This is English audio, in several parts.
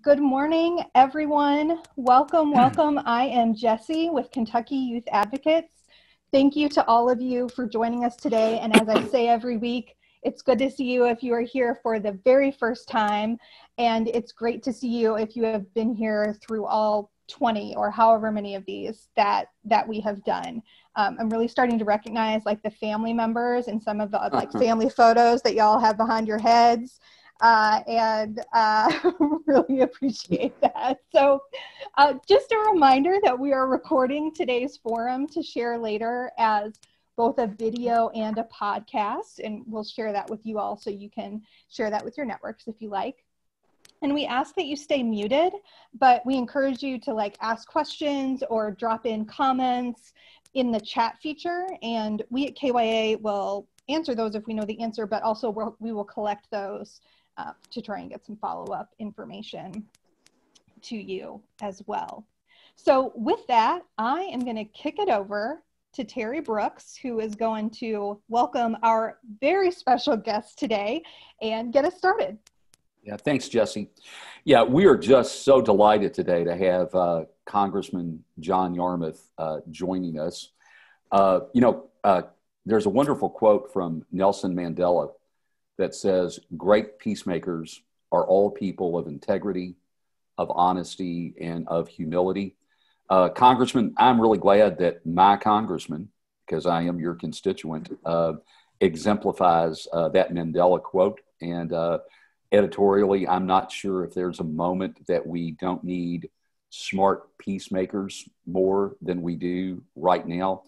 Good morning, everyone. Welcome, welcome. I am Jesse with Kentucky Youth Advocates. Thank you to all of you for joining us today. And as I say every week, it's good to see you if you are here for the very first time. And it's great to see you if you have been here through all 20 or however many of these that that we have done. Um, I'm really starting to recognize like the family members and some of the like uh-huh. family photos that y'all have behind your heads uh, and uh, really appreciate that. So, uh, just a reminder that we are recording today's forum to share later as both a video and a podcast, and we'll share that with you all so you can share that with your networks if you like. And we ask that you stay muted, but we encourage you to like ask questions or drop in comments in the chat feature, and we at KYA will answer those if we know the answer, but also we'll, we will collect those uh, to try and get some follow-up information to you as well. So with that, I am going to kick it over to Terry Brooks, who is going to welcome our very special guest today and get us started. Yeah, thanks, Jesse. Yeah, we are just so delighted today to have uh, Congressman John Yarmuth uh, joining us. Uh, you know, uh, there's a wonderful quote from Nelson Mandela that says great peacemakers are all people of integrity, of honesty, and of humility. Uh, congressman, I'm really glad that my congressman, because I am your constituent, uh, exemplifies uh, that Mandela quote. And uh, editorially, I'm not sure if there's a moment that we don't need smart peacemakers more than we do right now.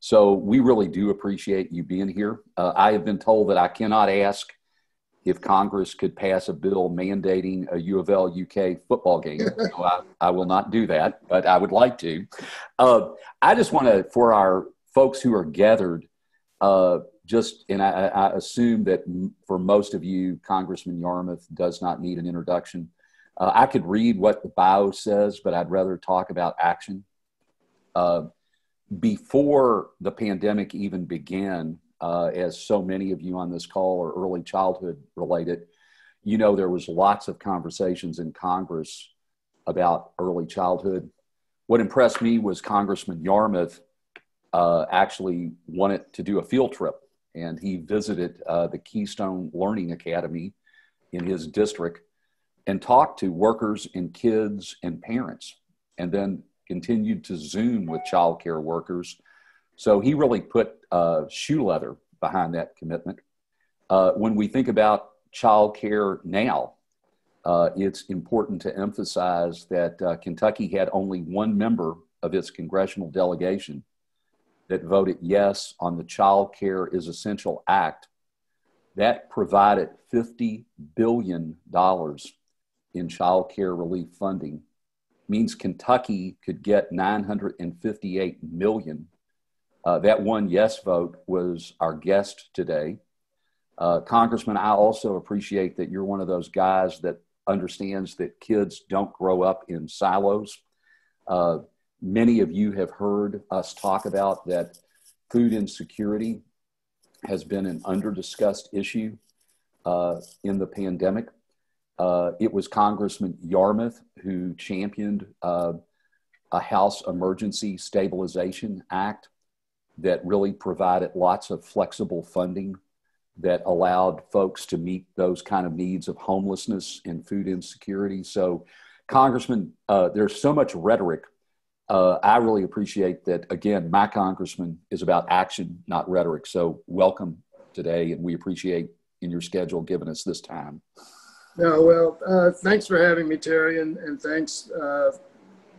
So we really do appreciate you being here. Uh, I have been told that I cannot ask if Congress could pass a bill mandating a U of L UK football game. so I, I, will not do that, but I would like to. Uh, I just want to, for our folks who are gathered, uh, just, and I, I, assume that for most of you, Congressman Yarmuth does not need an introduction. Uh, I could read what the bio says, but I'd rather talk about action. Uh, before the pandemic even began, uh, as so many of you on this call are early childhood related, you know there was lots of conversations in Congress about early childhood. What impressed me was Congressman Yarmuth uh, actually wanted to do a field trip, and he visited uh, the Keystone Learning Academy in his district and talked to workers and kids and parents, and then continued to Zoom with child care workers. So he really put uh, shoe leather behind that commitment. Uh, when we think about child care now, uh, it's important to emphasize that uh, Kentucky had only one member of its congressional delegation that voted yes on the Child Care is Essential Act. That provided $50 billion in child care relief funding means Kentucky could get 958 million. Uh, that one yes vote was our guest today. Uh, Congressman, I also appreciate that you're one of those guys that understands that kids don't grow up in silos. Uh, many of you have heard us talk about that food insecurity has been an under-discussed issue uh, in the pandemic. Uh, it was Congressman Yarmuth who championed uh, a House Emergency Stabilization Act that really provided lots of flexible funding that allowed folks to meet those kind of needs of homelessness and food insecurity. So, Congressman, uh, there's so much rhetoric. Uh, I really appreciate that. Again, my congressman is about action, not rhetoric. So, welcome today, and we appreciate in your schedule giving us this time. No, well, uh, thanks for having me, Terry, and, and thanks uh,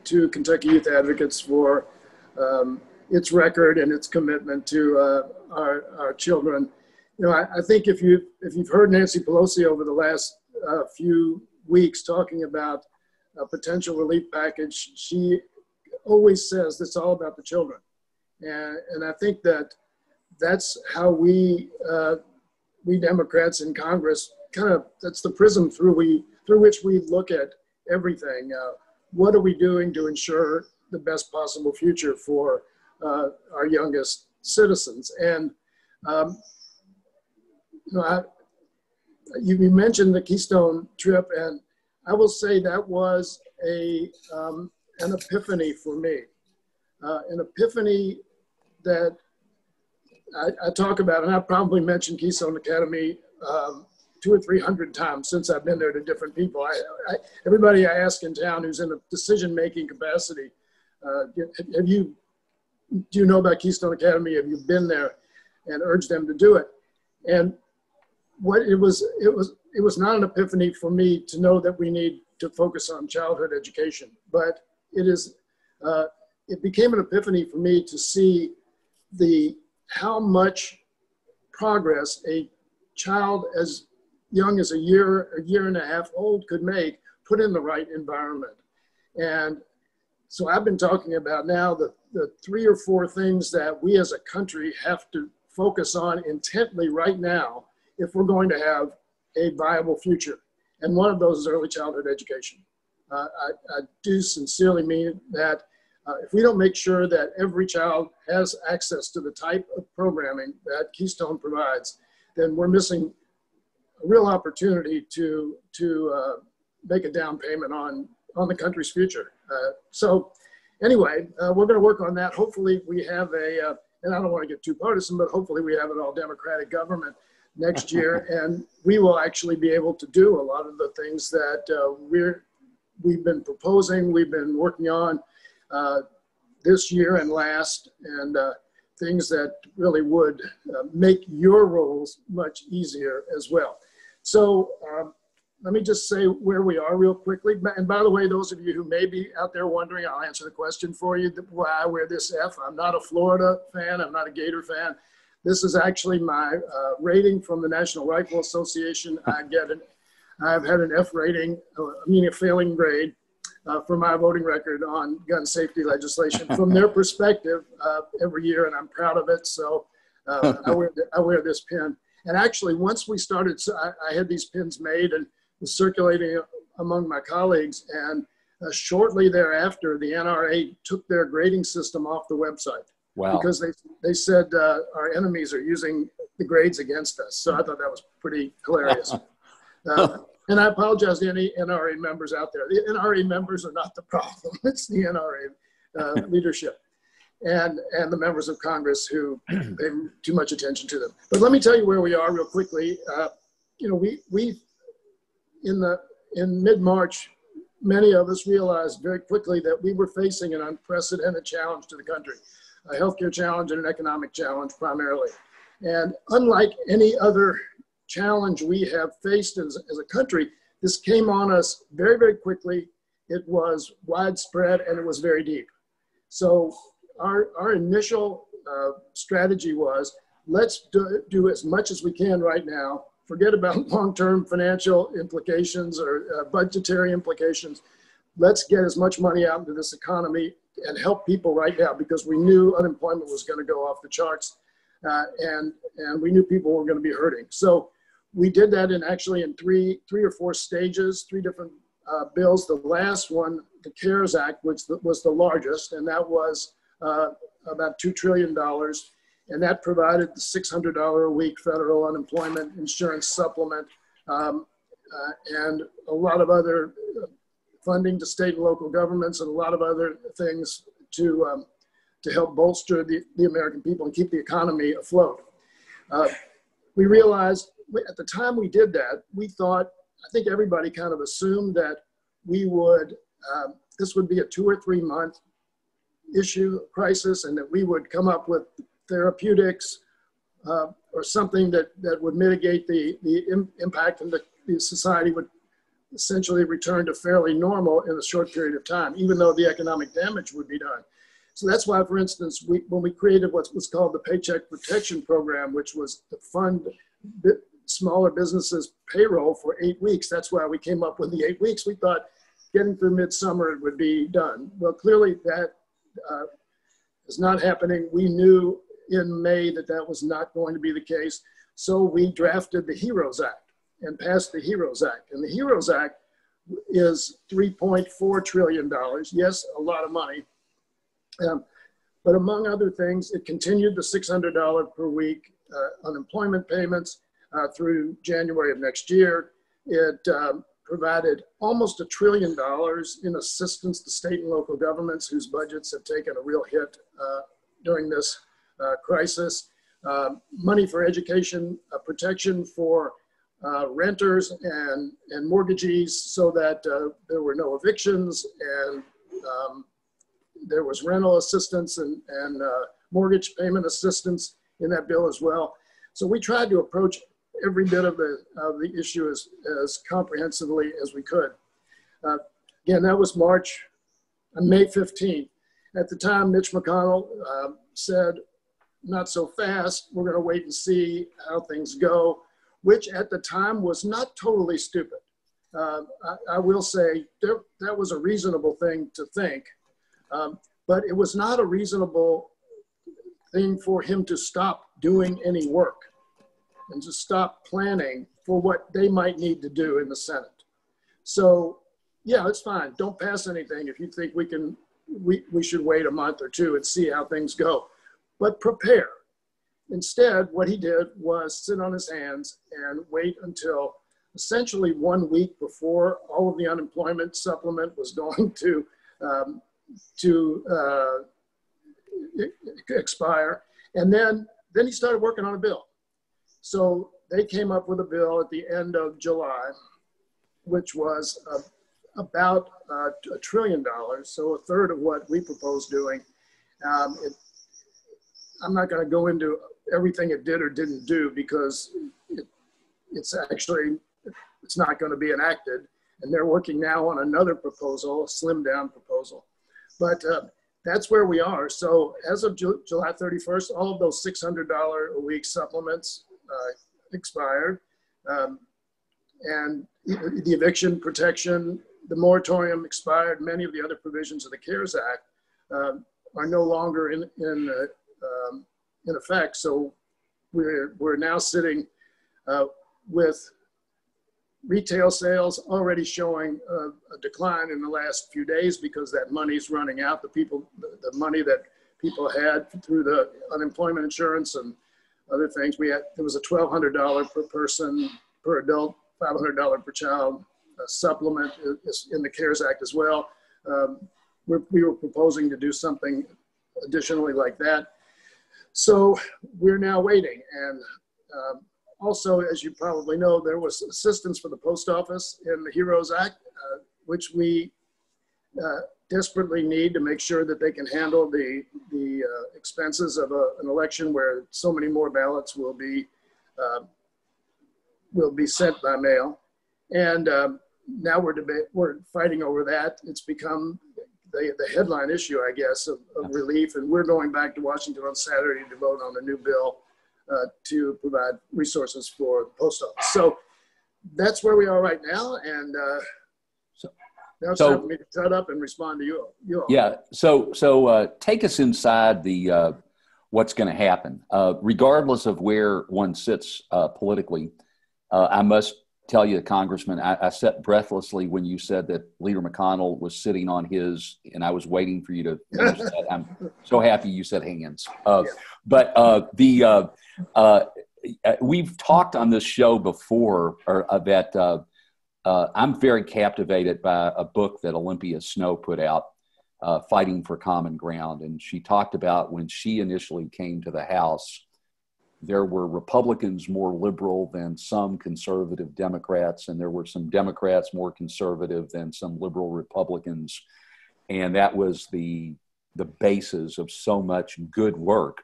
to Kentucky Youth Advocates for um, its record and its commitment to uh, our, our children. You know, I, I, think if you if you've heard Nancy Pelosi over the last uh, few weeks talking about a potential relief package, she always says it's all about the children, and and I think that that's how we uh, we Democrats in Congress kind of that's the prism through we through which we look at everything. Uh, what are we doing to ensure the best possible future for uh, our youngest citizens? And um, you know, I, you, mentioned the Keystone trip, and I will say that was a, um, an epiphany for me. Uh, an epiphany that I, I, talk about, and I probably mentioned Keystone Academy um, two or three hundred times since I've been there to different people. I, I, everybody I ask in town who's in a decision-making capacity, uh, have you, do you know about Keystone Academy? Have you been there? And urge them to do it. And what it was, it was, it was not an epiphany for me to know that we need to focus on childhood education, but it is, uh, it became an epiphany for me to see the how much progress a child as young as a year, a year and a half old could make, put in the right environment. And so I've been talking about now the, the three or four things that we as a country have to focus on intently right now if we're going to have a viable future. And one of those is early childhood education. Uh, I, I, do sincerely mean that uh, if we don't make sure that every child has access to the type of programming that Keystone provides, then we're missing a real opportunity to to uh, make a down payment on on the country's future. Uh, so anyway, uh, we're going to work on that. Hopefully, we have a uh, and I don't want to get too partisan, but hopefully we have an all Democratic government next year, and we will actually be able to do a lot of the things that uh, we're we've been proposing, we've been working on uh, this year and last, and things that really would make your roles much easier as well. So um, let me just say where we are real quickly. And by the way, those of you who may be out there wondering, I'll answer the question for you why I wear this F. I'm not a Florida fan. I'm not a Gator fan. This is actually my uh, rating from the National Rifle Association. I get an, I've had an F rating, uh, meaning a failing grade, uh, for my voting record on gun safety legislation from their perspective uh, every year, and I'm proud of it. So uh, I, wear I wear this pin. And actually, once we started, I, I had these pins made and was circulating among my colleagues. And uh, shortly thereafter, the NRA took their grading system off the website. Wow. Because they, they said uh, our enemies are using the grades against us. So I thought that was pretty hilarious. Uh, and I apologize to any NRA members out there. The NRA members are not the problem. It's the NRA uh, leadership and, and the members of Congress who pay too much attention to them. But let me tell you where we are real quickly. Uh, you know, we, we in, the, in mid-March, many of us realized very quickly that we were facing an unprecedented challenge to the country, a healthcare challenge and an economic challenge primarily. And unlike any other challenge we have faced as, as a country, this came on us very, very quickly. It was widespread and it was very deep. So our, our initial uh, strategy was let's do, do, as much as we can right now. Forget about long-term financial implications or uh, budgetary implications. Let's get as much money out into this economy and help people right now because we knew unemployment was going to go off the charts uh, and, and we knew people were going to be hurting. So we did that in actually in three, three or four stages, three different uh, bills. The last one, the CARES Act, which was the largest, and that was uh, about $2 trillion. And that provided the $600 a week federal unemployment insurance supplement um, uh, and a lot of other uh, funding to state and local governments and a lot of other things to, um, to help bolster the, the American people and keep the economy afloat. Uh, we realized at the time we did that, we thought, I think everybody kind of assumed that we would, um, this would be a two or three month issue crisis and that we would come up with therapeutics uh, or something that, that would mitigate the, the Im impact and the, the society would essentially return to fairly normal in a short period of time, even though the economic damage would be done. So that's why, for instance, we, when we created what was called the Paycheck Protection Program, which was to fund smaller businesses payroll for eight weeks, that's why we came up with the eight weeks. We thought getting through midsummer it would be done. Well, clearly that uh, is not happening. We knew in May that that was not going to be the case. So we drafted the HEROES Act and passed the HEROES Act. And the HEROES Act is $3.4 trillion. Yes, a lot of money. Um, but among other things, it continued the $600 per week uh, unemployment payments uh, through January of next year. It um, provided almost a trillion dollars in assistance to state and local governments whose budgets have taken a real hit uh, during this crisis. Um, money for education uh, protection for uh, renters and, and mortgagees so that uh, there were no evictions and um, there was rental assistance and, and mortgage payment assistance in that bill as well. So we tried to approach every bit of the, of the issue as, as comprehensively as we could. Uh, again, that was March, uh, May 15th. At the time, Mitch McConnell uh, said, not so fast, we're gonna wait and see how things go, which at the time was not totally stupid. Uh, I, I, will say there, that was a reasonable thing to think, um, but it was not a reasonable thing for him to stop doing any work and to stop planning for what they might need to do in the Senate. So, yeah, it's fine. Don't pass anything if you think we can. We, we should wait a month or two and see how things go, but prepare. Instead, what he did was sit on his hands and wait until essentially one week before all of the unemployment supplement was going to um, to uh, expire, and then then he started working on a bill. So they came up with a bill at the end of July, which was uh, about uh, a trillion dollars, so a third of what we proposed doing. Um, it, I'm not going to go into everything it did or didn't do because it, it's actually it's not going to be enacted, and they're working now on another proposal, a slim down proposal. But uh, that's where we are. So as of Ju July 31st, all of those $600 a week supplements uh, expired. Um, and the eviction protection, the moratorium expired. Many of the other provisions of the CARES Act um, are no longer in, in, uh, um, in effect. So we're, we're now sitting uh, with retail sales already showing a, a, decline in the last few days because that money's running out. The people, the, the money that people had through the unemployment insurance and other things. We had there was a twelve hundred dollar per person per adult, five hundred dollar per child supplement in the CARES Act as well. Um, we were proposing to do something additionally like that. So we're now waiting. And um, also, as you probably know, there was assistance for the post office in the HEROES Act, uh, which we uh, desperately need to make sure that they can handle the, the uh, expenses of a, an election where so many more ballots will be, uh, will be sent by mail. And um, now we're, debate, we're fighting over that. It's become the, the headline issue, I guess, of, of relief. And we're going back to Washington on Saturday to vote on a new bill uh, to provide resources for the post office. So that's where we are right now. And uh, now it's so, time for me to shut up and respond to you. you all. Yeah. So so uh, take us inside the uh, what's going to happen, uh, regardless of where one sits uh, politically. Uh, I must tell you, Congressman, I, I, sat breathlessly when you said that Leader McConnell was sitting on his, and I was waiting for you to finish that. I'm so happy you said hands. Uh, yeah. But the we've talked on this show before, or that uh, I'm very captivated by a book that Olympia Snowe put out, uh, Fighting for Common Ground. And she talked about when she initially came to the House, there were Republicans more liberal than some conservative Democrats, and there were some Democrats more conservative than some liberal Republicans. And that was the, the basis of so much good work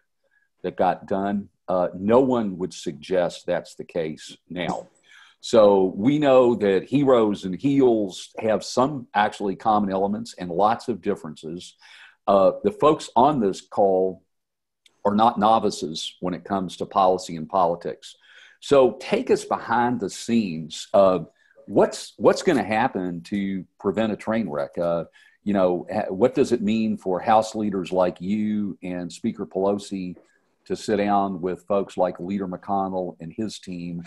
that got done. Uh, no one would suggest that's the case now. So we know that heroes and HEALS have some actually common elements and lots of differences. Uh, the folks on this call are not novices when it comes to policy and politics. So take us behind the scenes. of what's what's going to happen to prevent a train wreck? Uh, you know, what does it mean for House leaders like you and Speaker Pelosi to sit down with folks like Leader McConnell and his team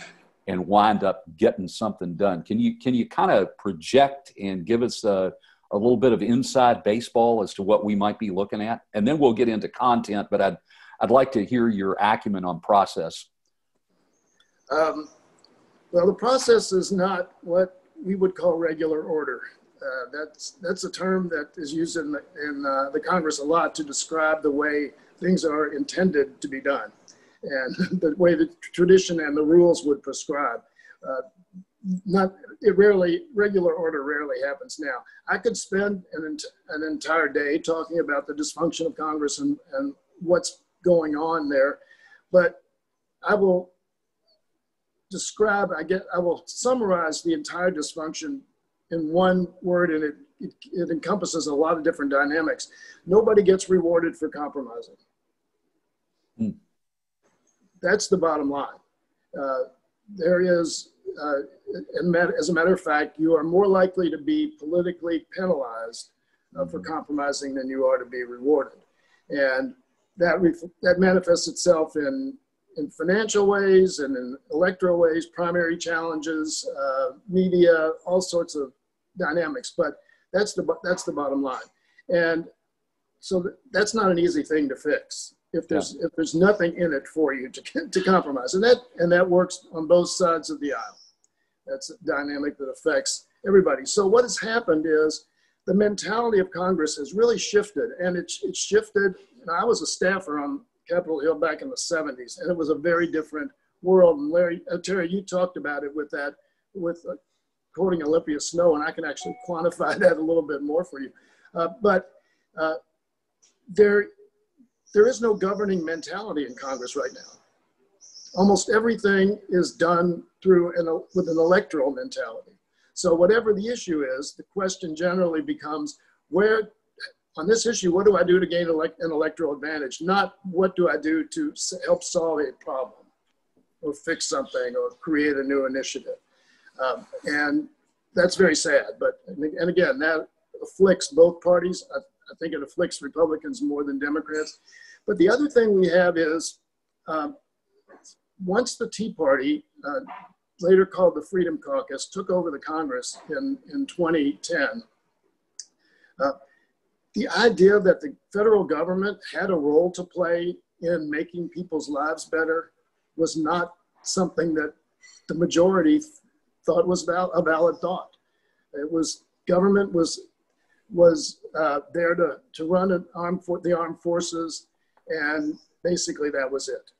and wind up getting something done. Can you can you kind of project and give us a, a little bit of inside baseball as to what we might be looking at, and then we'll get into content. But I'd I'd like to hear your acumen on process. Um, well, the process is not what we would call regular order. Uh, that's that's a term that is used in the, in uh, the Congress a lot to describe the way things are intended to be done, and the way the tradition and the rules would prescribe. Uh, not it rarely regular order rarely happens now. I could spend an an entire day talking about the dysfunction of Congress and and what's going on there, but I will describe. I get I will summarize the entire dysfunction in one word, and it, it, it encompasses a lot of different dynamics. Nobody gets rewarded for compromising. Hmm. That's the bottom line. Uh, there is, uh, as a matter of fact, you are more likely to be politically penalized uh, for mm-hmm. compromising than you are to be rewarded. And that, that manifests itself in, in financial ways and in electoral ways, primary challenges, uh, media, all sorts of dynamics. But that's the, that's the bottom line. And so that's not an easy thing to fix if there's yeah. if there's nothing in it for you to, to compromise and that and that works on both sides of the aisle that's a dynamic that affects everybody so what has happened is the mentality of congress has really shifted and it's it's shifted know, i was a staffer on capitol hill back in the 70s and it was a very different world and larry uh, terry you talked about it with that with uh, quoting olympia snowe and i can actually quantify that a little bit more for you uh, but uh, there there is no governing mentality in Congress right now. Almost everything is done through an, with an electoral mentality. So whatever the issue is, the question generally becomes where, on this issue, what do I do to gain an electoral advantage? Not what do I do to help solve a problem or fix something or create a new initiative. Um, and that's very sad. But, and again, that afflicts both parties. I, I think it afflicts Republicans more than Democrats. But the other thing we have is um, once the Tea Party, uh, later called the Freedom Caucus, took over the Congress in, in 2010, uh, the idea that the federal government had a role to play in making people's lives better was not something that the majority thought was val- a valid thought. It was government was was uh, there to, to run an armed for, the armed forces, and basically that was it.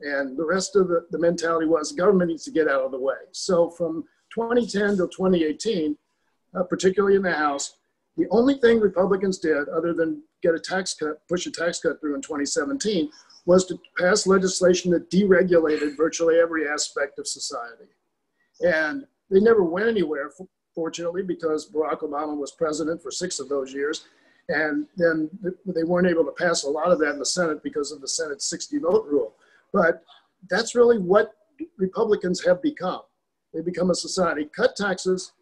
And the rest of the, the mentality was government needs to get out of the way. So from 2010 to 2018, uh, particularly in the House, the only thing Republicans did, other than get a tax cut, push a tax cut through in 2017, was to pass legislation that deregulated virtually every aspect of society. And they never went anywhere fortunately, because Barack Obama was president for six of those years. And then they weren't able to pass a lot of that in the Senate because of the Senate 60 vote rule. But that's really what Republicans have become. They become a society, cut taxes,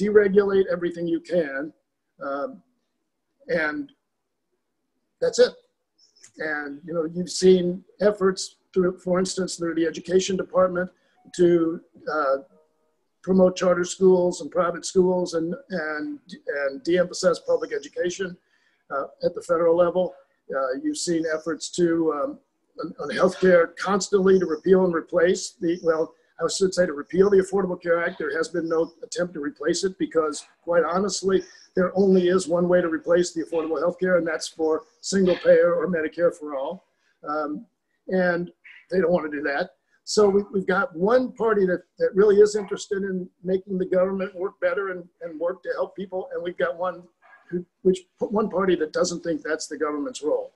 deregulate everything you can, um, and that's it. And you know, you've seen efforts through, for instance, through the education department to uh, promote charter schools and private schools and, and, and de-emphasize public education uh, at the federal level. Uh, you've seen efforts to, um, on, on healthcare constantly to repeal and replace the, well, I should say to repeal the Affordable Care Act. There has been no attempt to replace it because, quite honestly, there only is one way to replace the affordable health care, and that's for single payer or Medicare for all. Um, and they don't want to do that. So we, have got one party that, that really is interested in making the government work better and, and work to help people, and we've got one who, which one party that doesn't think that's the government's role.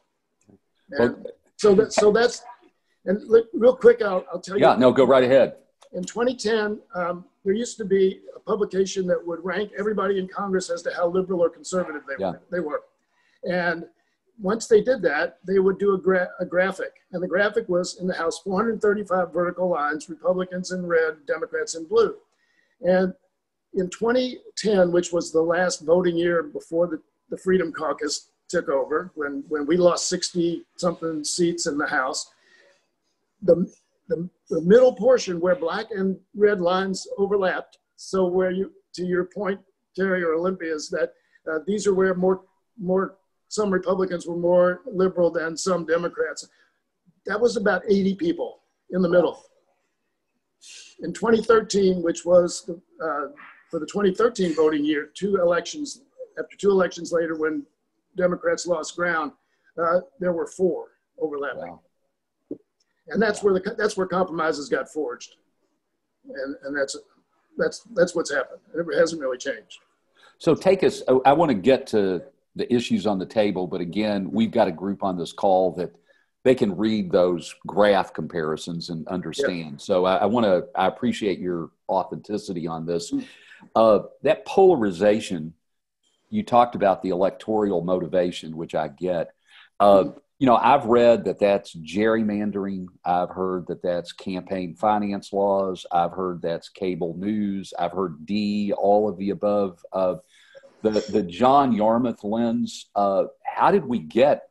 And so that so that's and real quick, I'll, I'll tell you. Yeah, no, go right ahead. In 2010, um, there used to be a publication that would rank everybody in Congress as to how liberal or conservative they yeah. were. They were, and once they did that, they would do a, gra a, graphic. And the graphic was in the House 435 vertical lines, Republicans in red, Democrats in blue. And in 2010, which was the last voting year before the, the Freedom Caucus took over, when, when we lost 60 something seats in the House, the, the, the middle portion where black and red lines overlapped, so where you, to your point, Terry or Olympia, is that uh, these are where more, more some Republicans were more liberal than some Democrats. That was about 80 people in the middle. In 2013, which was the, uh, for the 2013 voting year, two elections, after two elections later, when Democrats lost ground, uh, there were four overlapping. Wow. And that's where the that's where compromises got forged, and and that's that's that's what's happened. It hasn't really changed. So take us. I want to get to the issues on the table, but again, we've got a group on this call that they can read those graph comparisons and understand. Yep. So I, I want to. I appreciate your authenticity on this. Mm. Uh, that polarization, you talked about the electoral motivation, which I get. Uh, mm-hmm. You know, I've read that that's gerrymandering. I've heard that that's campaign finance laws. I've heard that's cable news. I've heard D, all of the above. Uh, the the John Yarmuth lens. Uh, how did we get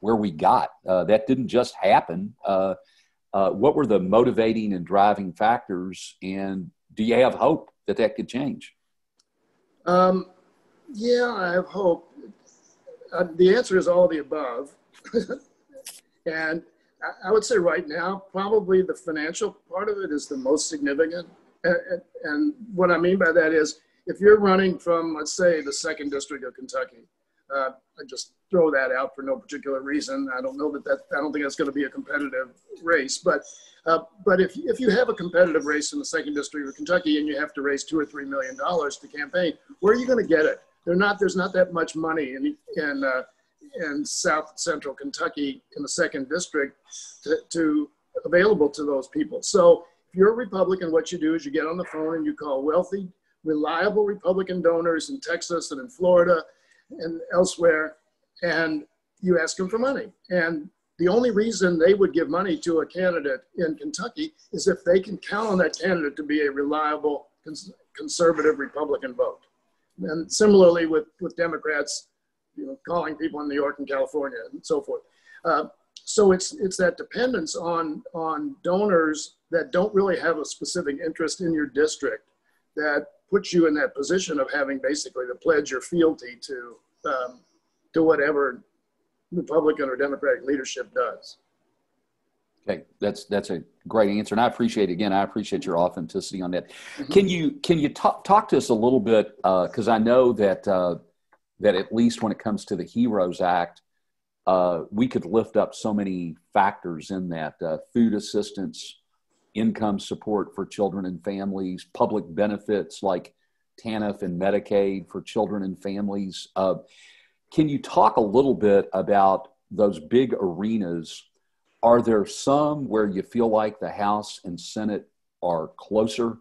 where we got. Uh, that didn't just happen. Uh, uh, what were the motivating and driving factors, and do you have hope that that could change? Um, yeah, I have hope. Uh, the answer is all the above. and I, would say right now, probably the financial part of it is the most significant. And, and, and what I mean by that is if you're running from, let's say, the second district of Kentucky, uh, I just throw that out for no particular reason. I don't know that that I don't think that's going to be a competitive race, but uh, but if if you have a competitive race in the second district of Kentucky and you have to raise two or three million dollars to campaign, where are you going to get it? They're not. There's not that much money in in uh, in South Central Kentucky in the second district to, to available to those people. So if you're a Republican, what you do is you get on the phone and you call wealthy, reliable Republican donors in Texas and in Florida and elsewhere, and you ask them for money. And the only reason they would give money to a candidate in Kentucky is if they can count on that candidate to be a reliable cons- conservative Republican vote. And similarly with, with Democrats, you know, calling people in New York and California and so forth. Uh, so it's it's that dependence on on donors that don't really have a specific interest in your district that puts you in that position of having basically to pledge your fealty to um, to whatever Republican or Democratic leadership does. Okay, that's that's a great answer, and I appreciate again. I appreciate your authenticity on that. Mm-hmm. Can you can you talk talk to us a little bit because uh, I know that uh, that at least when it comes to the Heroes Act, uh, we could lift up so many factors in that uh, food assistance, income support for children and families, public benefits like TANF and Medicaid for children and families. Uh, can you talk a little bit about those big arenas? Are there some where you feel like the House and Senate are closer?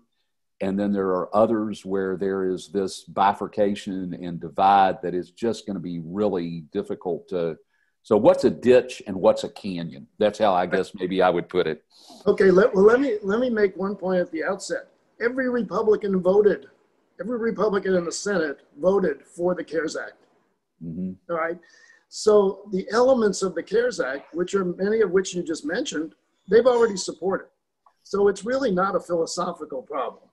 And then there are others where there is this bifurcation and divide that is just going to be really difficult to. So, what's a ditch and what's a canyon? That's how I guess maybe I would put it. Okay, let, well, let me let me make one point at the outset. Every Republican voted every Republican in the Senate voted for the CARES Act. Mm-hmm. All right. So the elements of the CARES Act, which are many of which you just mentioned, they've already supported. So it's really not a philosophical problem.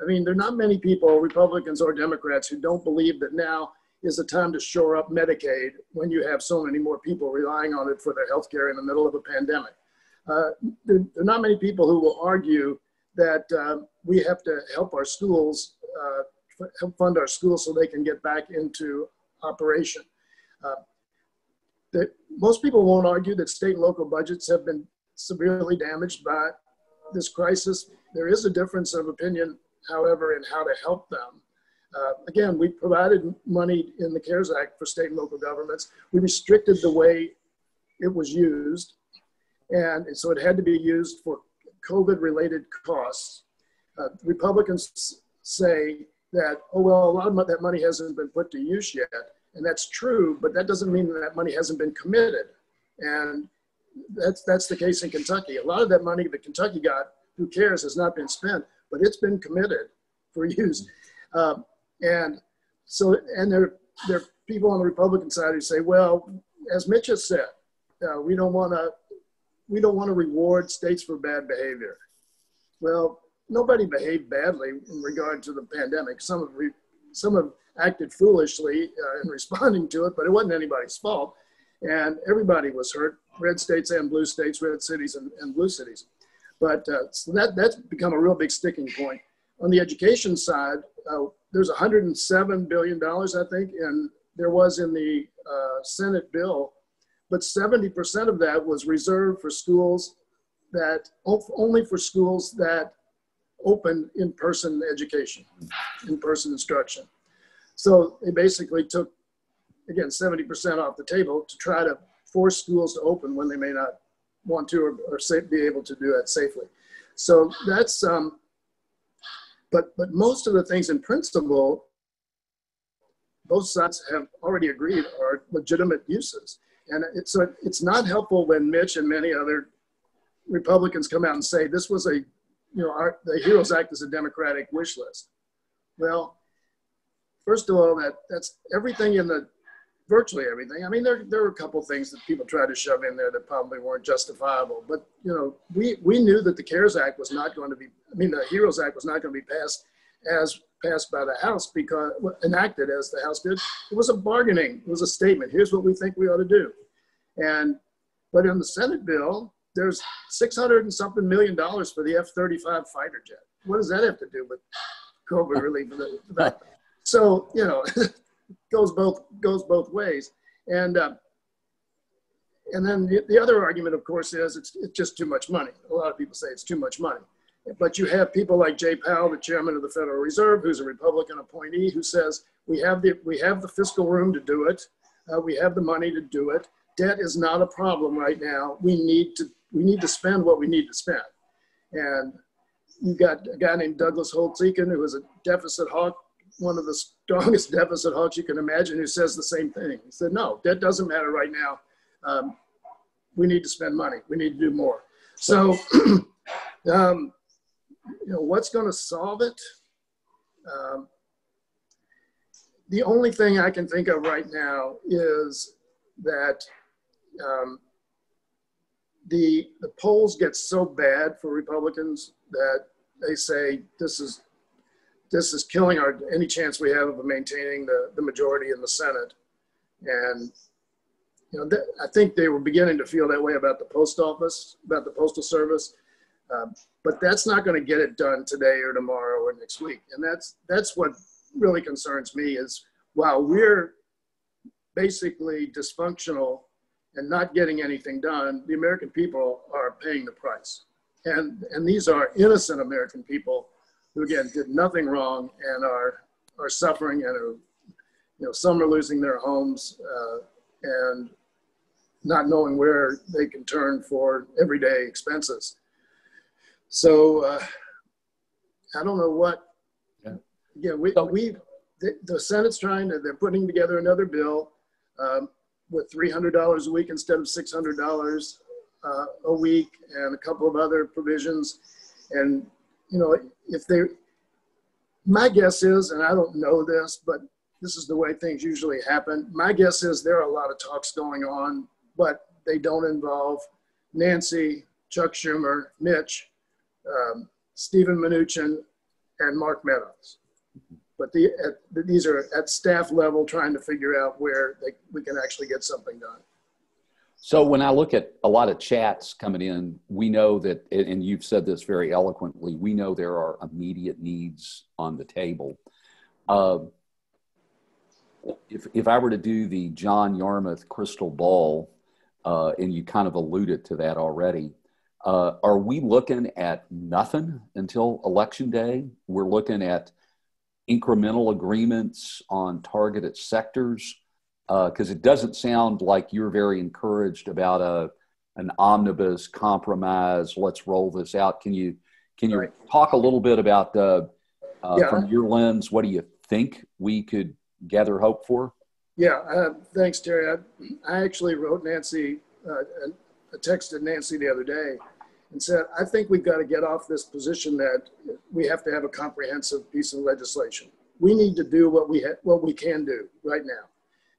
I mean, there are not many people, Republicans or Democrats, who don't believe that now is the time to shore up Medicaid when you have so many more people relying on it for their health care in the middle of a pandemic. Uh, there, there, are not many people who will argue that uh, we have to help our schools uh, help fund our schools so they can get back into operation. Uh, that most people won't argue that state and local budgets have been severely damaged by this crisis. There is a difference of opinion, however, in how to help them. Uh, again, we provided money in the CARES Act for state and local governments. We restricted the way it was used, and so it had to be used for COVID related costs. Uh, Republicans say that, oh, well, a lot of that money hasn't been put to use yet. And that's true, but that doesn't mean that, that money hasn't been committed. And that's, that's the case in Kentucky. A lot of that money that Kentucky got, who cares, has not been spent, but it's been committed for use. Um, and so, and there, there are people on the Republican side who say, well, as Mitch has said, uh, we don't want to we don't want to reward states for bad behavior. Well, nobody behaved badly in regard to the pandemic. Some have, some have acted foolishly uh, in responding to it, but it wasn't anybody's fault. And everybody was hurt, red states and blue states, red cities and, and blue cities. But uh, so that, that's become a real big sticking point. on the education side, uh, there's 107 billion dollars, I think, and there was in the uh, Senate bill, but 70% of that was reserved for schools that only for schools that open in-person education, in-person instruction. So they basically took, again, 70% off the table to try to force schools to open when they may not want to or, or be able to do that safely. So that's, um, but, but most of the things in principle, both sides have already agreed are legitimate uses. And it's, a, it's not helpful when Mitch and many other Republicans come out and say this was a, you know, our, the HEROES Act is a Democratic wish list. Well, first of all, that that's everything in the virtually everything. I mean, there there were a couple things that people tried to shove in there that probably weren't justifiable. But you know, we we knew that the CARES Act was not going to be. I mean, the HEROES Act was not going to be passed as passed by the House because enacted as the House did. It was a bargaining. It was a statement. Here's what we think we ought to do. And but in the Senate bill, there's 600 and something million dollars for the F-35 fighter jet. What does that have to do with COVID relief? so you know, goes both goes both ways. And uh, and then the, the other argument, of course, is it's, it's just too much money. A lot of people say it's too much money. But you have people like Jay Powell, the chairman of the Federal Reserve, who's a Republican appointee, who says we have the we have the fiscal room to do it. Uh, we have the money to do it. Debt is not a problem right now. We need to we need to spend what we need to spend. And you've got a guy named Douglas Holtz-Eakin, who is a deficit hawk, one of the strongest deficit hawks you can imagine, who says the same thing. He said, no, debt doesn't matter right now. Um, we need to spend money. We need to do more. So, um, you know, what's going to solve it? Um, the only thing I can think of right now is that um, the the polls get so bad for Republicans that they say this is this is killing our any chance we have of maintaining the, the majority in the Senate. And you know, th- I think they were beginning to feel that way about the post office, about the postal service. Um, but that's not going to get it done today or tomorrow or next week. And that's that's what really concerns me is while we're basically dysfunctional and not getting anything done, the American people are paying the price. And, and these are innocent American people who, again, did nothing wrong and are, are suffering and are, you know, some are losing their homes uh, and not knowing where they can turn for everyday expenses. So uh, I don't know what, yeah, yeah we, we the, the Senate's trying to, they're putting together another bill. Um, with $300 a week instead of $600 uh, a week and a couple of other provisions. And, you know, if they, my guess is, and I don't know this, but this is the way things usually happen. My guess is there are a lot of talks going on, but they don't involve Nancy, Chuck Schumer, Mitch, um, Steven Mnuchin, and Mark Meadows but the, at, these are at staff level trying to figure out where they, we can actually get something done. So when I look at a lot of chats coming in, we know that, and you've said this very eloquently, we know there are immediate needs on the table. Uh, if, if I were to do the John Yarmuth crystal ball, uh, and you kind of alluded to that already, uh, are we looking at nothing until election day? We're looking at incremental agreements on targeted sectors? Because uh, it doesn't sound like you're very encouraged about a an omnibus compromise. Let's roll this out. Can you can you right. talk a little bit about the uh, yeah. from your lens? What do you think we could gather hope for? Yeah, uh, thanks, Terry. I, I, actually wrote Nancy, uh, I texted Nancy the other day and said, I think we've got to get off this position that we have to have a comprehensive piece of legislation. We need to do what we ha- what we can do right now.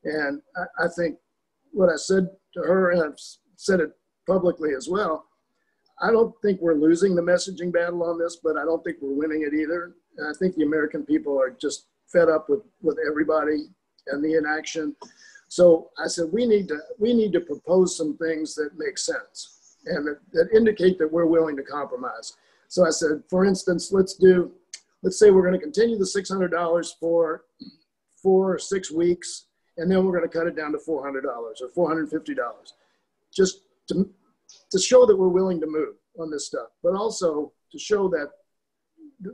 And I, I think what I said to her, and I've said it publicly as well, I don't think we're losing the messaging battle on this, but I don't think we're winning it either. And I think the American people are just fed up with, with everybody and the inaction. So I said we need to we need to propose some things that make sense and that, that indicate that we're willing to compromise. So I said, for instance, let's do, let's say we're going to continue the $600 for four or six weeks, and then we're going to cut it down to $400 or $450, just to, to show that we're willing to move on this stuff, but also to show that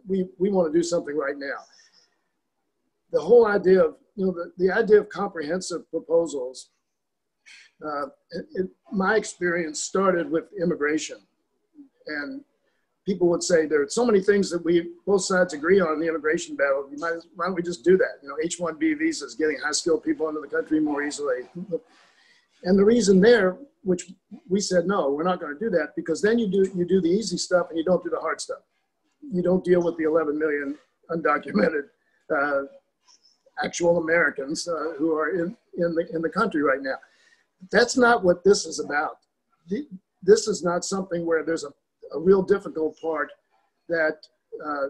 we, we want to do something right now. The whole idea of, you know, the, the idea of comprehensive proposals, uh, it, it, my experience started with immigration. And people would say there are so many things that we both sides agree on in the immigration battle. Might, why don't we just do that? You know, H-1B visas, getting high-skilled people into the country more easily. And the reason there, which we said no, we're not going to do that because then you do you do the easy stuff and you don't do the hard stuff. You don't deal with the 11 million undocumented uh, actual Americans uh, who are in in the in the country right now. That's not what this is about. This is not something where there's a a real difficult part that uh,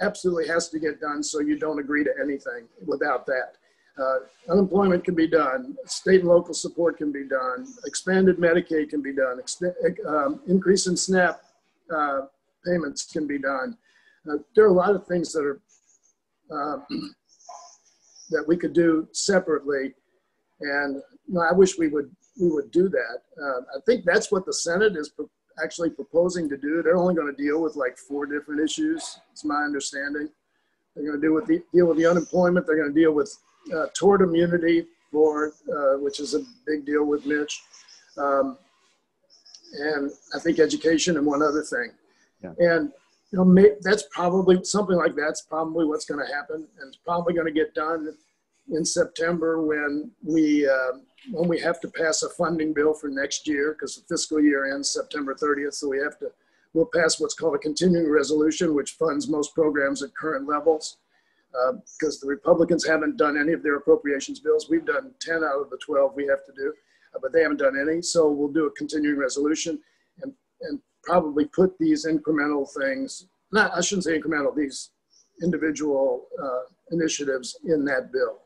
absolutely has to get done so you don't agree to anything without that. Uh, unemployment can be done, state and local support can be done, expanded Medicaid can be done, um, increase in SNAP uh, payments can be done. Uh, there are a lot of things that are uh, that we could do separately, and you know, I wish we would we would do that. Uh, I think that's what the Senate is actually proposing to do. They're only going to deal with like four different issues. It's my understanding. They're going to deal with the deal with the unemployment. They're going to deal with uh, tort immunity for uh, which is a big deal with Mitch, um, and I think education and one other thing. Yeah. And you know may, that's probably something like that's probably what's going to happen, and it's probably going to get done in September when we. Uh, when we have to pass a funding bill for next year because the fiscal year ends September 30th. So we have to, we'll pass what's called a continuing resolution, which funds most programs at current levels. Because uh, the Republicans haven't done any of their appropriations bills. We've done 10 out of the 12 we have to do, uh, but they haven't done any. So we'll do a continuing resolution and, and probably put these incremental things, not, I shouldn't say incremental, these individual uh, initiatives in that bill.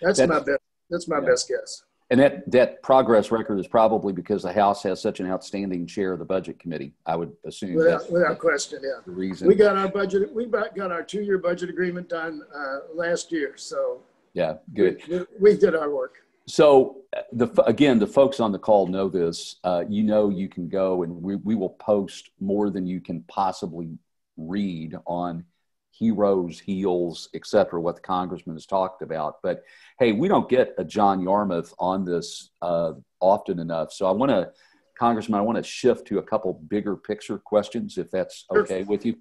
That's, that's my best. That's my yeah. best guess. And that, that progress record is probably because the House has such an outstanding chair of the Budget Committee. I would assume without, without question, yeah. The reason we got our budget, we got our two-year budget agreement done uh, last year. So yeah, good. We, we did our work. So the again, the folks on the call know this. Uh, you know, you can go and we, we will post more than you can possibly read on heroes, HEALS, etc. What the congressman has talked about. But hey, we don't get a John Yarmuth on this uh, often enough. So I want to, Congressman, I want to shift to a couple bigger picture questions, if that's okay with you.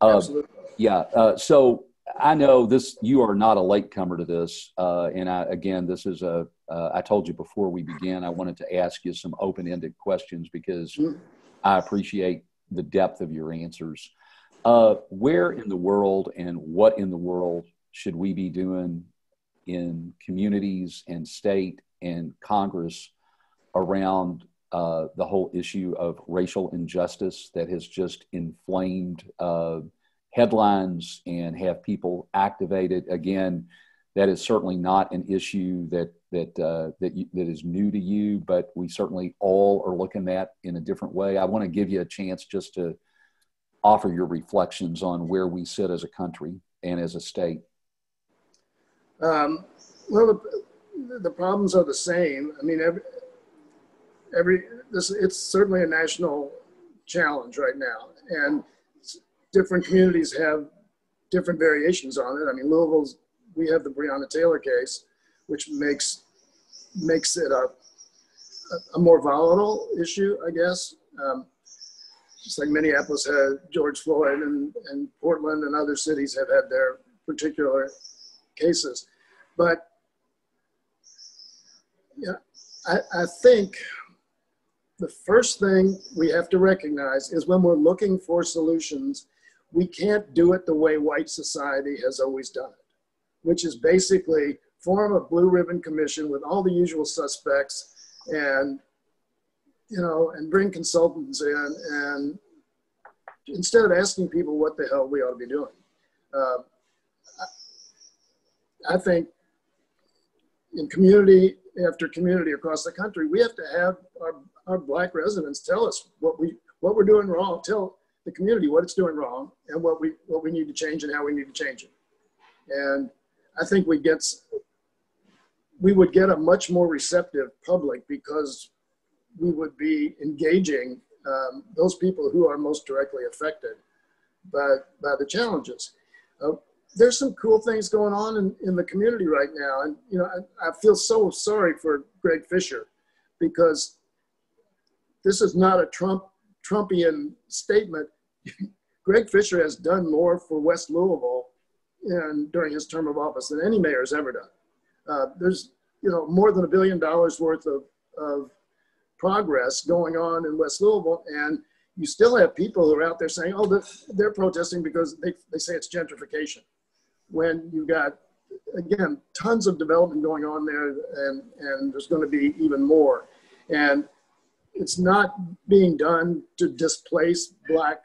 Uh, Absolutely. Yeah. Uh, so I know this. You are not a latecomer to this, uh, and I, again, this is a. Uh, I told you before we began. I wanted to ask you some open-ended questions because mm-hmm. I appreciate the depth of your answers. Uh, where in the world and what in the world should we be doing in communities and state and Congress around uh, the whole issue of racial injustice that has just inflamed uh, headlines and have people activated again? That is certainly not an issue that that uh, that you, that is new to you, but we certainly all are looking at in a different way. I want to give you a chance just to offer your reflections on where we sit as a country and as a state. Um, well, the, the, problems are the same. I mean, every, every this it's certainly a national challenge right now, and different communities have different variations on it. I mean, Louisville's we have the Breonna Taylor case, which makes makes it a a more volatile issue, I guess. Um, just like Minneapolis had George Floyd and, and Portland and other cities have had their particular cases. But yeah, I, I think the first thing we have to recognize is when we're looking for solutions, we can't do it the way white society has always done it, which is basically form a blue ribbon commission with all the usual suspects and you know, and bring consultants in and instead of asking people what the hell we ought to be doing. Uh, I think in community after community across the country, we have to have our, our black residents tell us what we what we're doing wrong. Tell the community what it's doing wrong and what we what we need to change and how we need to change it. And I think we get we would get a much more receptive public because we would be engaging um, those people who are most directly affected by, by the challenges. Uh, there's some cool things going on in, in the community right now. And, you know, I, I feel so sorry for Greg Fisher because this is not a Trump Trumpian statement. Greg Fisher has done more for West Louisville in, during his term of office than any mayor has ever done. Uh, there's you know more than a billion dollars worth of, of progress going on in West Louisville, and you still have people who are out there saying, "Oh, they're, they're protesting because they, they say it's gentrification." When you've got again tons of development going on there, and and there's going to be even more, and it's not being done to displace black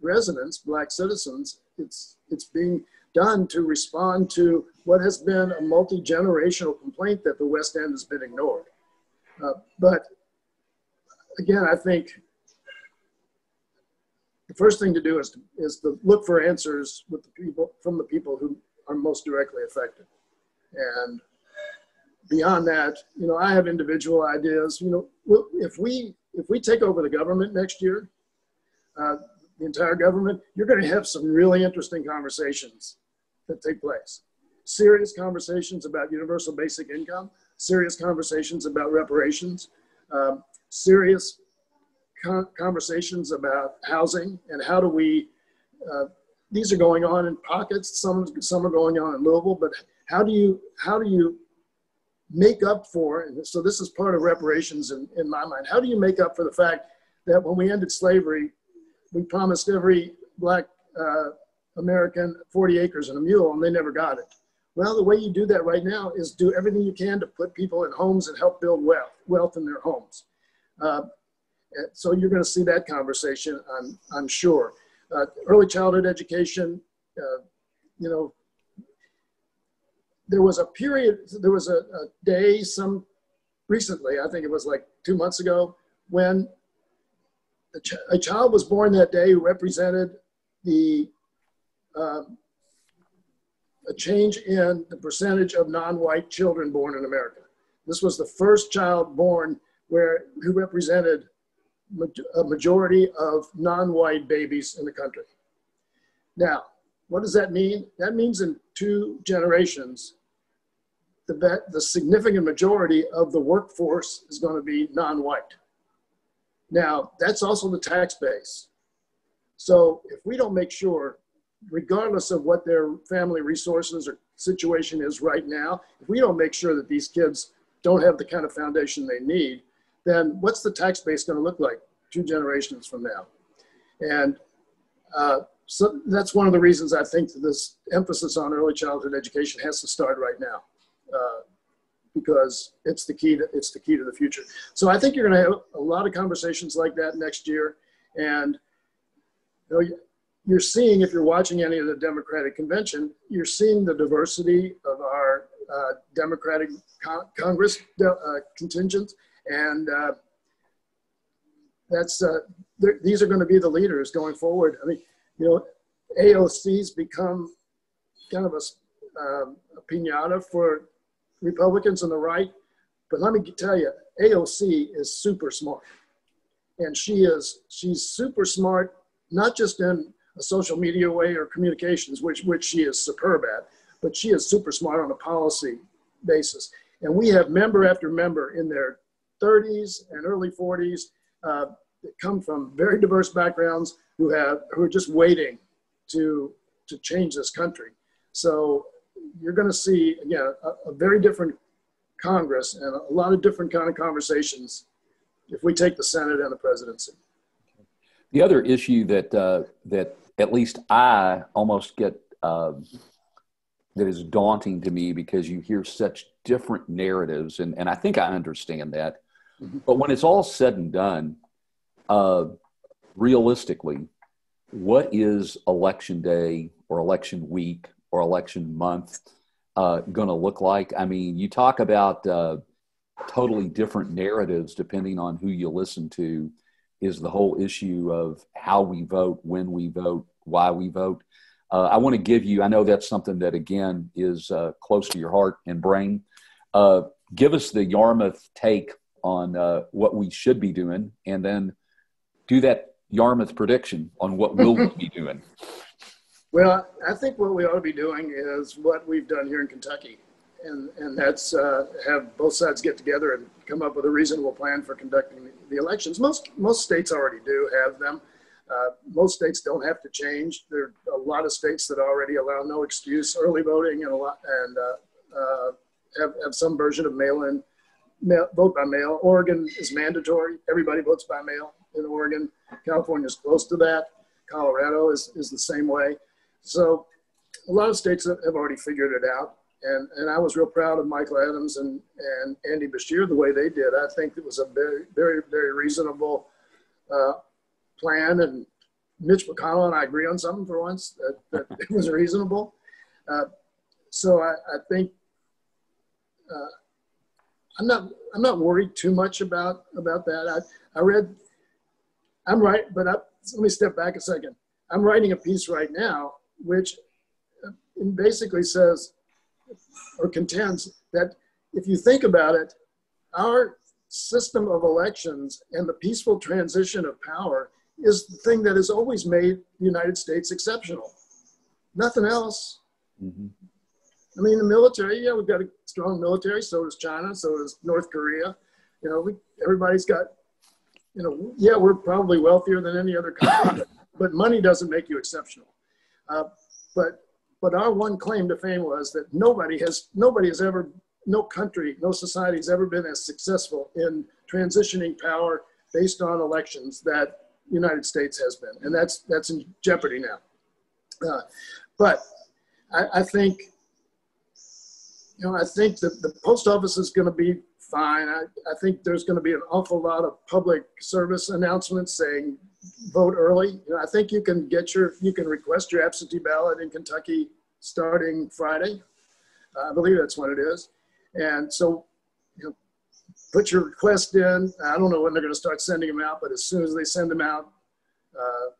residents, black citizens. It's it's being done to respond to what has been a multi-generational complaint that the West End has been ignored. Uh, but again, I think the first thing to do is to, is to look for answers with the people from the people who are most directly affected. And beyond that, you know, I have individual ideas. You know, if we if we take over the government next year, uh, the entire government, you're going to have some really interesting conversations that take place. Serious conversations about universal basic income, serious conversations about reparations, um, serious con- conversations about housing and how do we, uh, these are going on in pockets, some, some are going on in Louisville, but how do you, how do you make up for, and so this is part of reparations in, in my mind, how do you make up for the fact that when we ended slavery, we promised every black uh, American 40 acres and a mule, and they never got it. Well, the way you do that right now is do everything you can to put people in homes and help build wealth, wealth in their homes. Uh, so you're going to see that conversation, I'm, I'm sure. Uh, early childhood education, uh, you know, there was a period, there was a, a day, some recently, I think it was like two months ago, when a, ch a child was born that day who represented the um, a change in the percentage of non-white children born in America. This was the first child born where who represented a majority of non-white babies in the country. Now, what does that mean? That means in two generations, the, the significant majority of the workforce is going to be non-white. Now, that's also the tax base. So if we don't make sure regardless of what their family resources or situation is right now, if we don't make sure that these kids don't have the kind of foundation they need, then what's the tax base going to look like two generations from now? And uh, so that's one of the reasons I think that this emphasis on early childhood education has to start right now, uh, because it's the key to it's the key to the future. So I think you're going to have a lot of conversations like that next year, and you know, you're seeing, if you're watching any of the Democratic convention, you're seeing the diversity of our uh, Democratic con- Congress uh, contingent, and uh, that's uh, these are going to be the leaders going forward. I mean, you know, AOC's become kind of a, um, a pinata for Republicans on the right, but let me tell you, AOC is super smart, and she is she's super smart not just in a social media way or communications, which, which she is superb at, but she is super smart on a policy basis. And we have member after member in their 30s and early 40s uh, that come from very diverse backgrounds who have who are just waiting to to change this country. So you're going to see again a, a very different Congress and a lot of different kind of conversations if we take the Senate and the presidency. The other issue that uh, that at least I almost get uh, that is daunting to me because you hear such different narratives, and, and I think I understand that. Mm-hmm. But when it's all said and done, uh, realistically, what is election day or election week or election month uh, going to look like? I mean, you talk about uh, totally different narratives depending on who you listen to. is the whole issue of how we vote, when we vote, why we vote. Uh, I want to give you, I know that's something that, again, is uh, close to your heart and brain. Uh, give us the Yarmuth take on uh, what we should be doing, and then do that Yarmuth prediction on what we'll be doing. Well, I think what we ought to be doing is what we've done here in Kentucky, and and that's uh, have both sides get together and come up with a reasonable plan for conducting the elections. Most most states already do have them. Uh, most states don't have to change. There are a lot of states that already allow no excuse early voting and a lot and uh, uh have, have some version of mail-in mail, vote by mail. Oregon is mandatory. Everybody votes by mail in Oregon. California is close to that. Colorado is, is the same way. So a lot of states have already figured it out. And, and I was real proud of Michael Adams and, and Andy Beshear the way they did. I think it was a very, very, very reasonable uh, plan. And Mitch McConnell and I agree on something for once that, that it was reasonable. Uh, so I, I think uh, I'm not I'm not worried too much about about that. I I read I'm right, but I, let me step back a second. I'm writing a piece right now which uh, basically says or contends that if you think about it, our system of elections and the peaceful transition of power is the thing that has always made the United States exceptional. Nothing else. Mm-hmm. I mean, the military, yeah, we've got a strong military. So does China. So does North Korea. You know, we, everybody's got, you know, yeah, we're probably wealthier than any other country, but, but money doesn't make you exceptional. Uh, but but our one claim to fame was that nobody has nobody has ever no country no society has ever been as successful in transitioning power based on elections that the United States has been, and that's that's in jeopardy now. Uh, but I, I, think you know I think that the post office is going to be fine. I, I think there's going to be an awful lot of public service announcements saying vote early. You know, I think you can get your, you can request your absentee ballot in Kentucky starting Friday. I believe that's what it is. And so, you know, put your request in. I don't know when they're going to start sending them out, but as soon as they send them out, uh,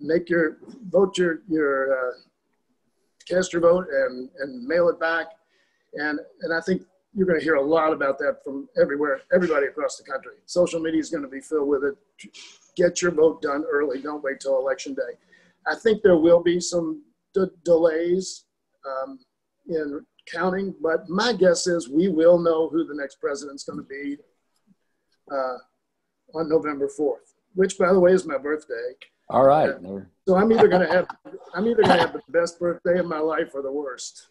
make your vote your your uh, cast your vote and and mail it back. And and I think you're going to hear a lot about that from everywhere, everybody across the country. Social media is going to be filled with it. Get your vote done early. Don't wait till election day. I think there will be some delays um, in counting, but my guess is we will know who the next president's going to be uh, on November 4th, which, by the way, is my birthday. All right. So I'm either going to have I'm either going to have the best birthday of my life or the worst.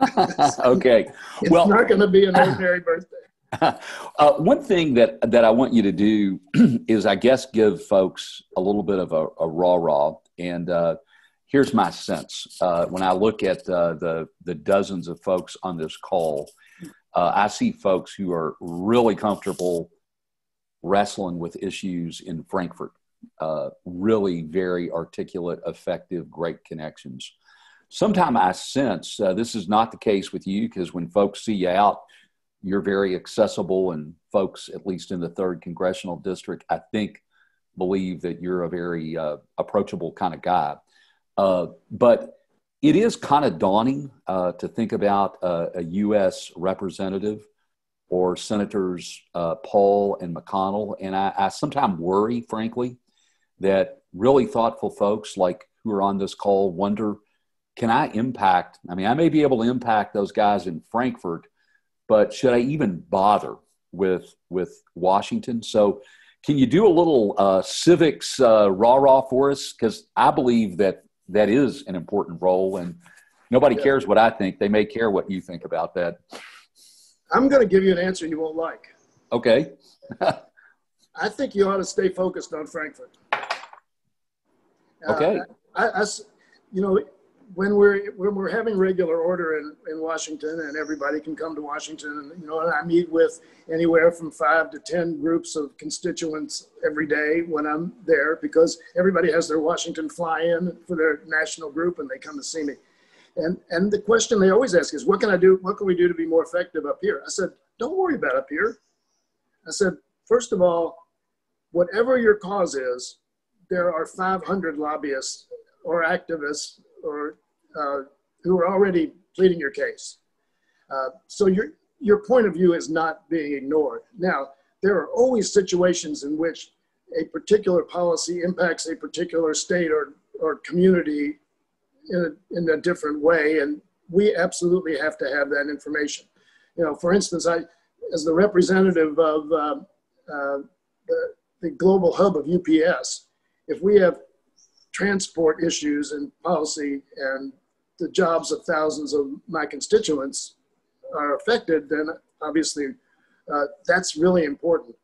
okay. It's well, not going to be an ordinary birthday. Uh, one thing that that I want you to do is, I guess, give folks a little bit of a, a raw raw. And uh, here's my sense: uh, when I look at uh, the the dozens of folks on this call, uh, I see folks who are really comfortable wrestling with issues in Frankfort. Uh, really, very articulate, effective, great connections sometimes I sense uh, this is not the case with you because when folks see you out, you're very accessible, and folks, at least in the third congressional district, I think believe that you're a very uh, approachable kind of guy. Uh, but it is kind of daunting uh, to think about a U.S. representative or Senators uh, Paul and McConnell, and I, I sometimes worry, frankly, that really thoughtful folks like who are on this call wonder can I impact? I mean, I may be able to impact those guys in Frankfort, but should I even bother with with Washington? So, can you do a little uh, civics uh, rah rah for us? Because I believe that that is an important role, and nobody cares what I think. They may care what you think about that. I'm going to give you an answer you won't like. Okay. I think you ought to stay focused on Frankfort. Okay. Uh, I, I, you know, when we're when we're having regular order in, in Washington and everybody can come to Washington and you know and I meet with anywhere from five to ten groups of constituents every day when I'm there because everybody has their Washington fly-in for their national group and they come to see me. And and the question they always ask is what can I do what can we do to be more effective up here? I said, don't worry about up here. I said, first of all, whatever your cause is, there are 500 lobbyists or activists or uh, who are already pleading your case. Uh, so your your point of view is not being ignored. Now there are always situations in which a particular policy impacts a particular state or or community in a, in a different way, and we absolutely have to have that information. You know, for instance, I, as the representative of uh, uh, the, the global hub of UPS, if we have transport issues and policy and the jobs of thousands of my constituents are affected, then obviously uh, that's really important.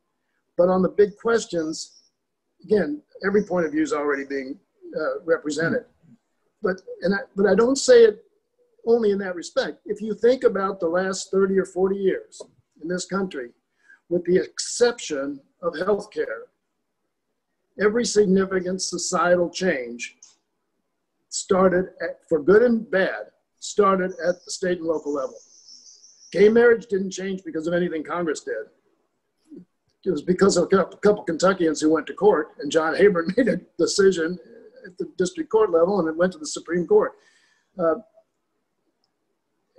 But on the big questions, again, every point of view is already being uh, represented. But, and I, but I don't say it only in that respect. If you think about the last 30 or 40 years in this country, with the exception of healthcare, every significant societal change started at, for good and bad, started at the state and local level. Gay marriage didn't change because of anything Congress did. It was because of a couple Kentuckians who went to court, and John Heyburn made a decision at the district court level, and it went to the Supreme Court. Uh,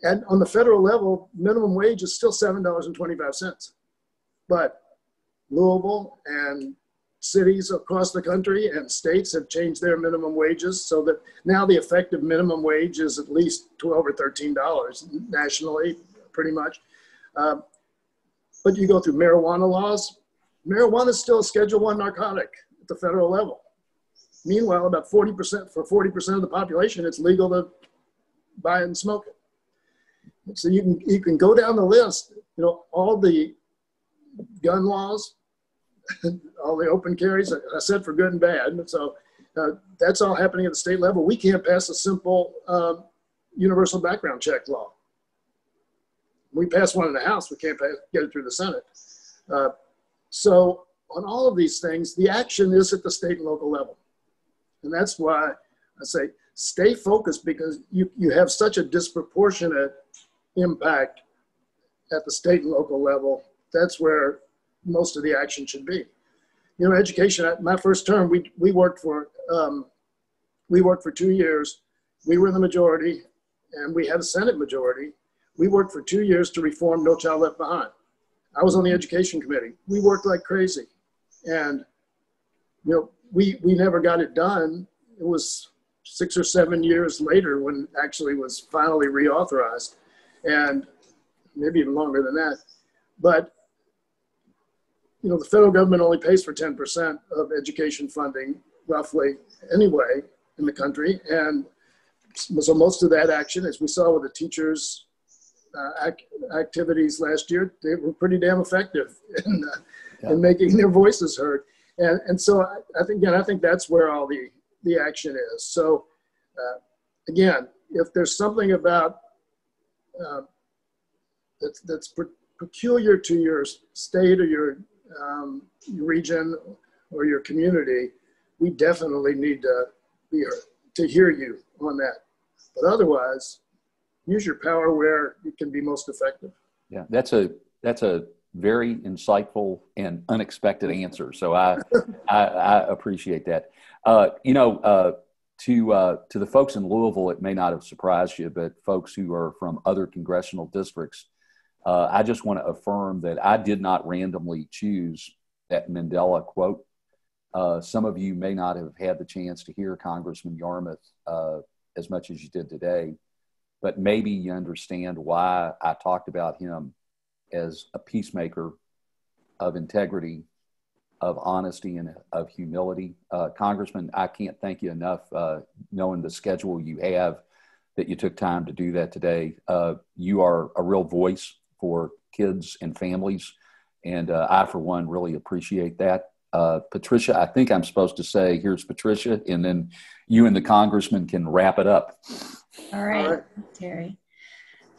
and on the federal level, minimum wage is still $7.25. But Louisville and cities across the country and states have changed their minimum wages so that now the effective minimum wage is at least 12 or 13 dollars nationally pretty much. Uh, but you go through marijuana laws marijuana is still a schedule one narcotic at the federal level. Meanwhile about 40% for 40% of the population it's legal to buy and smoke it. So you can you can go down the list you know all the gun laws all the open carries. I said for good and bad. So uh, that's all happening at the state level. We can't pass a simple um, universal background check law. We pass one in the House, we can't pass, get it through the Senate. Uh, so on all of these things, the action is at the state and local level. And that's why I say stay focused because you, you have such a disproportionate impact at the state and local level. That's where most of the action should be. You know, education. My first term, we we worked for um, we worked for two years. We were the majority, and we had a Senate majority. We worked for two years to reform No Child Left Behind. I was on the education committee. We worked like crazy, and you know, we we never got it done. It was six or seven years later when actually was finally reauthorized, and maybe even longer than that. But you know, the federal government only pays for 10% of education funding, roughly, anyway, in the country. And so most of that action, as we saw with the teachers' uh, ac- activities last year, they were pretty damn effective in, uh, yeah. in making their voices heard. And, and so I, I, think, again, I think that's where all the, the action is. So uh, again, if there's something about uh, that's, that's peculiar to your state or your um, region or your community, we definitely need to be to hear you on that. But otherwise, use your power where it can be most effective. Yeah, that's a that's a very insightful and unexpected answer. So I I, I, appreciate that. Uh, you know, uh, to uh, to the folks in Louisville, it may not have surprised you, but folks who are from other congressional districts, uh, I just want to affirm that I did not randomly choose that Mandela quote. Uh, some of you may not have had the chance to hear Congressman Yarmuth uh, as much as you did today, but maybe you understand why I talked about him as a peacemaker of integrity, of honesty, and of humility. Uh, Congressman, I can't thank you enough, uh, knowing the schedule you have, that you took time to do that today. Uh, you are a real voice for kids and families. And uh, I, for one, really appreciate that. Uh, Patricia, I think I'm supposed to say, here's Patricia, and then you and the congressman can wrap it up. All right, All right. Terry.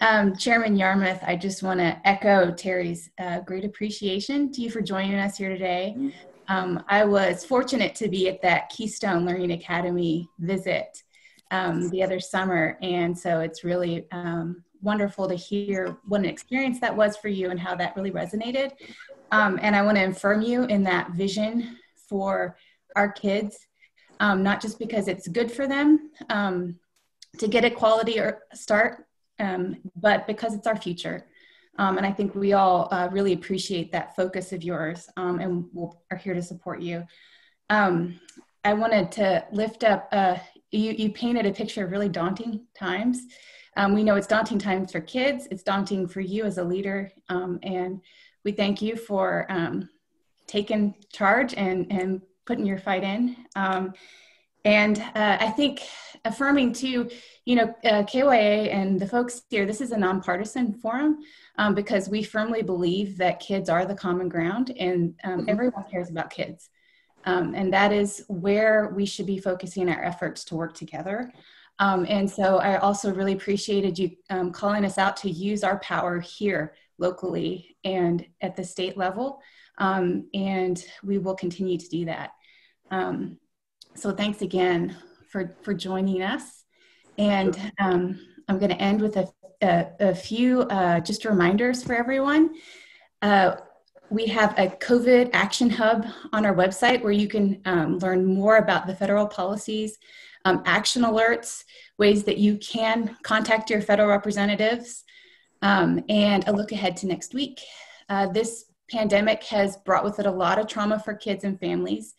Um, Chairman Yarmuth, I just want to echo Terry's uh, great appreciation to you for joining us here today. Mm-hmm. Um, I was fortunate to be at that Keystone Learning Academy visit um, the other summer, and so it's really um, wonderful to hear what an experience that was for you and how that really resonated. Um, and I want to affirm you in that vision for our kids, um, not just because it's good for them um, to get a quality or start, um, but because it's our future. Um, and I think we all uh, really appreciate that focus of yours um, and we'll, are here to support you. I wanted to lift up, uh, you, you painted a picture of really daunting times. Um, we know it's daunting times for kids, it's daunting for you as a leader, um, and we thank you for um, taking charge and, and putting your fight in. and uh, I think affirming too, you know, uh, KYA and the folks here, this is a nonpartisan forum um, because we firmly believe that kids are the common ground and um, mm-hmm. everyone cares about kids. Um, and that is where we should be focusing our efforts to work together. Um, and so I also really appreciated you um, calling us out to use our power here locally and at the state level. Um, and we will continue to do that. so thanks again for, for joining us. And um, I'm going to end with a, a, a few uh, just reminders for everyone. Uh, we have a COVID action hub on our website where you can um, learn more about the federal policies, um, action alerts, ways that you can contact your federal representatives, um, and a look ahead to next week. Uh, this pandemic has brought with it a lot of trauma for kids and families,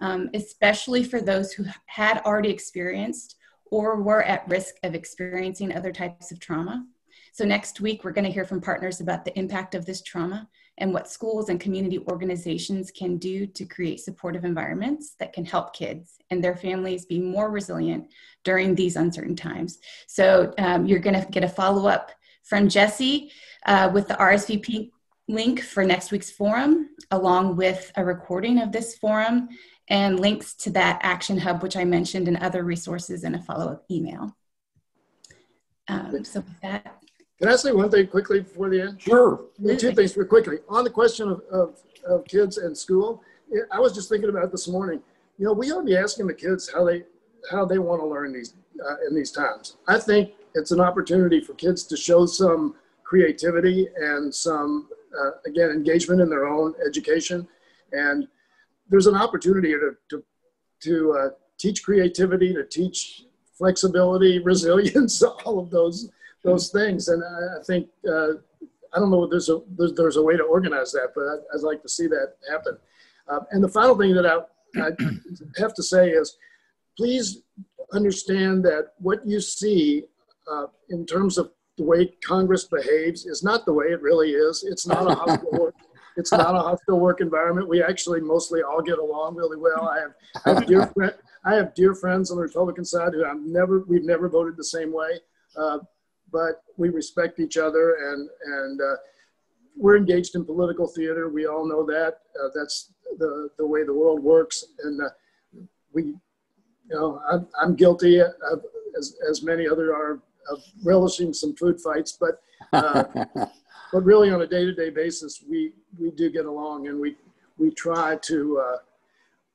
um, especially for those who had already experienced or were at risk of experiencing other types of trauma. So next week, we're going to hear from partners about the impact of this trauma and what schools and community organizations can do to create supportive environments that can help kids and their families be more resilient during these uncertain times. So um, you're going to get a follow up from Jesse uh, with the RSVP link for next week's forum, along with a recording of this forum and links to that action hub, which I mentioned, and other resources in a follow up email. Um, so with that, can I say one thing quickly before the end? Sure. Two things real quickly. On the question of, of, of kids and school, I was just thinking about this morning. You know, we ought to be asking the kids how they how they want to learn these uh, in these times. I think it's an opportunity for kids to show some creativity and some uh, again engagement in their own education, and there's an opportunity to to, to uh, teach creativity, to teach flexibility, resilience, all of those those things. And I, I think uh, I don't know if there's a there's, there's, a way to organize that, but I, would like to see that happen. Uh, and the final thing that I, I have to say is, please understand that what you see uh, in terms of the way Congress behaves is not the way it really is. It's not a hostile work. It's not a hostile work environment. We actually mostly all get along really well. I have, I have dear friend, I have dear friends on the Republican side who I've never we've never voted the same way. Uh, but we respect each other and and uh, we're engaged in political theater. We all know that. Uh, that's the the way the world works, and uh, we, you know, I'm, I'm guilty of, as as many other are of relishing some food fights, but. Uh, but really, on a day-to-day basis, we we do get along, and we we try to uh,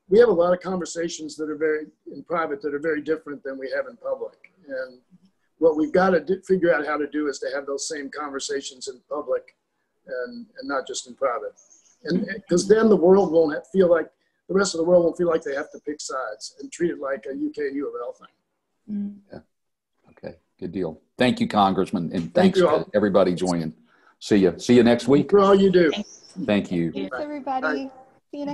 we have a lot of conversations that are very in private that are very different than we have in public and what we've got to do, figure out how to do is to have those same conversations in public and, and not just in private. And because then the world won't have, feel like the rest of the world won't feel like they have to pick sides and treat it like a UK U of L thing. Mm. Yeah. Okay. Good deal. Thank you, Congressman, and thanks Thank to everybody joining. See you. See you next week. For all you do. Thank you. Thanks, everybody. Bye. See you next.